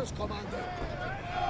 Herodes, Commander.